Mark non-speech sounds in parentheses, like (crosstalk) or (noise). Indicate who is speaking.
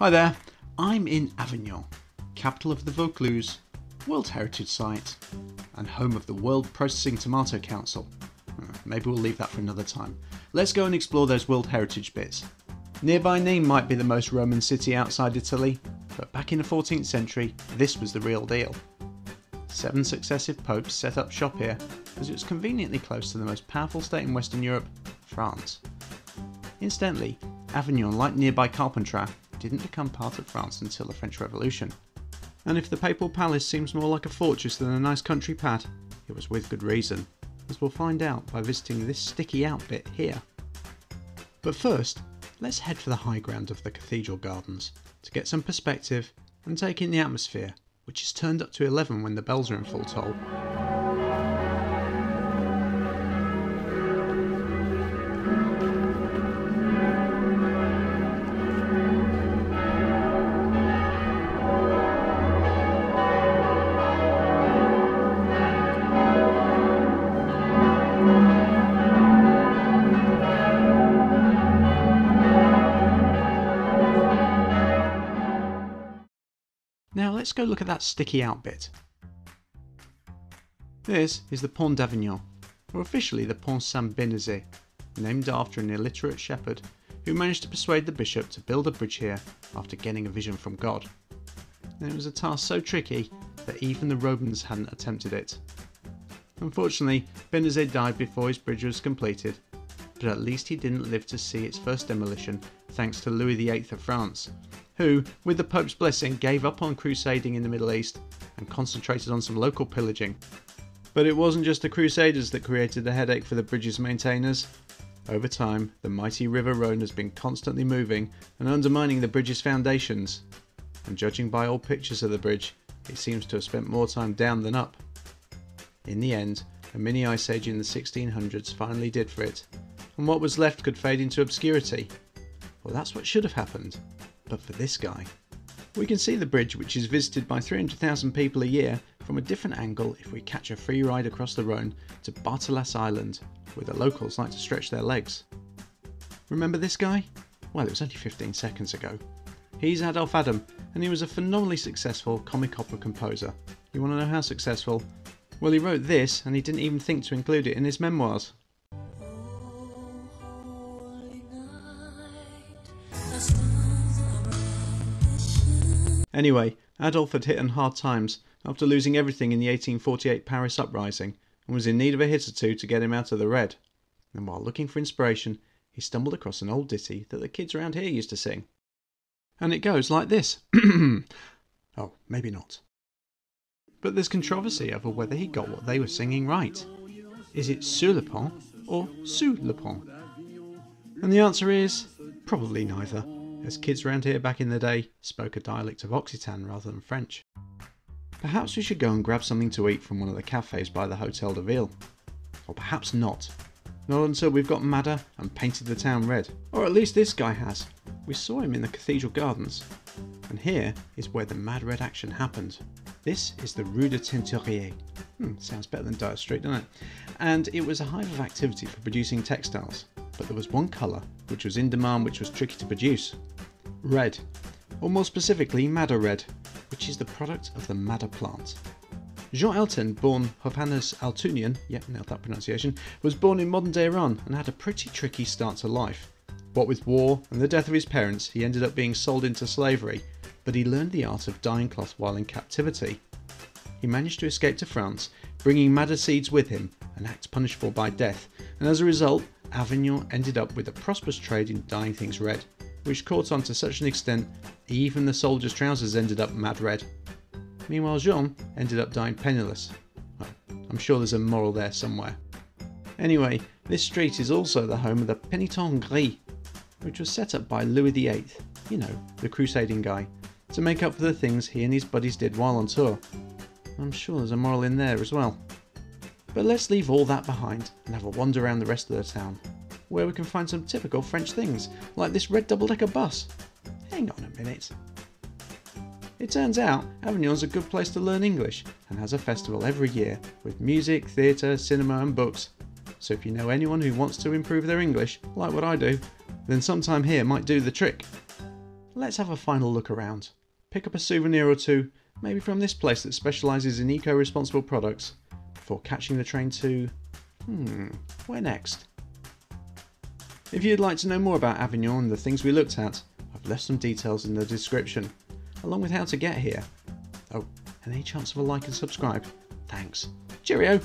Speaker 1: Hi there, I'm in Avignon, capital of the Vaucluse, World Heritage Site, and home of the World Processing Tomato Council. Hmm, Maybe we'll leave that for another time. Let's go and explore those World Heritage bits. Nearby Nîmes might be the most Roman city outside Italy, but back in the 14th century, this was the real deal. Seven successive popes set up shop here as it was conveniently close to the most powerful state in Western Europe, France. Incidentally, Avignon, like nearby Carpentras, didn't become part of France until the French Revolution. And if the Papal Palace seems more like a fortress than a nice country pad, it was with good reason, as we'll find out by visiting this sticky out bit here. But first, let's head for the high ground of the Cathedral Gardens to get some perspective and take in the atmosphere, which is turned up to 11 when the bells are in full toll. Let's go look at that sticky out bit. This is the Pont d'Avignon, or officially the Pont Saint Benezet, named after an illiterate shepherd who managed to persuade the bishop to build a bridge here after getting a vision from God. And it was a task so tricky that even the Romans hadn't attempted it. Unfortunately, Benezet died before his bridge was completed, but at least he didn't live to see its first demolition thanks to Louis VIII of France, who, with the Pope's blessing, gave up on crusading in the Middle East and concentrated on some local pillaging. But it wasn't just the Crusaders that created the headache for the bridge's maintainers. Over time, the mighty River Rhone has been constantly moving and undermining the bridge's foundations. And judging by old pictures of the bridge, it seems to have spent more time down than up. In the end, a mini ice age in the 1600s finally did for it, and what was left could fade into obscurity. Well, that's what should have happened, but for this guy. We can see the bridge, which is visited by 300,000 people a year, from a different angle if we catch a free ride across the Rhone to Barthelasse Island, where the locals like to stretch their legs. Remember this guy? Well, it was only 15 seconds ago. He's Adolphe Adam, and he was a phenomenally successful comic opera composer. You want to know how successful? Well, he wrote this, and he didn't even think to include it in his memoirs. Anyway, Adolphe had hit on hard times after losing everything in the 1848 Paris uprising and was in need of a hit or two to get him out of the red. And while looking for inspiration, he stumbled across an old ditty that the kids around here used to sing. And it goes like this. (clears throat) oh, maybe not. But there's controversy over whether he got what they were singing right. Is it sur le pont or sous le pont? And the answer is probably neither, as kids around here back in the day spoke a dialect of Occitan rather than French. Perhaps we should go and grab something to eat from one of the cafes by the Hotel de Ville. Or perhaps not. Not until we've got madder and painted the town red. Or at least this guy has. We saw him in the Cathedral Gardens. And here is where the mad red action happened. This is the Rue de Teinturier. Hmm, sounds better than Dyer Street, doesn't it? And it was a hive of activity for producing textiles. But there was one colour which was in demand which was tricky to produce. Red. Or more specifically, madder red, which is the product of the madder plant. Jean Althen, born Hovannes Altunian, yep, nailed that pronunciation, was born in modern day Iran and had a pretty tricky start to life. What with war and the death of his parents, he ended up being sold into slavery, but he learned the art of dyeing cloth while in captivity. He managed to escape to France, bringing madder seeds with him, an act punishable by death, and as a result, Avignon ended up with a prosperous trade in dyeing things red, which caught on to such an extent even the soldiers' trousers ended up mad red. Meanwhile, Jean ended up dying penniless. I'm sure there's a moral there somewhere. Anyway, this street is also the home of the Pénitent Gris, which was set up by Louis VIII, you know, the crusading guy, to make up for the things he and his buddies did while on tour. I'm sure there's a moral in there as well. But let's leave all that behind and have a wander around the rest of the town, where we can find some typical French things, like this red double-decker bus. Hang on a minute. It turns out Avignon's a good place to learn English and has a festival every year with music, theatre, cinema and books. So if you know anyone who wants to improve their English, like what I do, then sometime here might do the trick. let's have a final look around. Pick up a souvenir or two, maybe from this place that specialises in eco responsible products, before catching the train to. Hmm, where next? If you'd like to know more about Avignon and the things we looked at, I've left some details in the description, along with how to get here. Oh, and any chance of a like and subscribe? Thanks. Cheerio!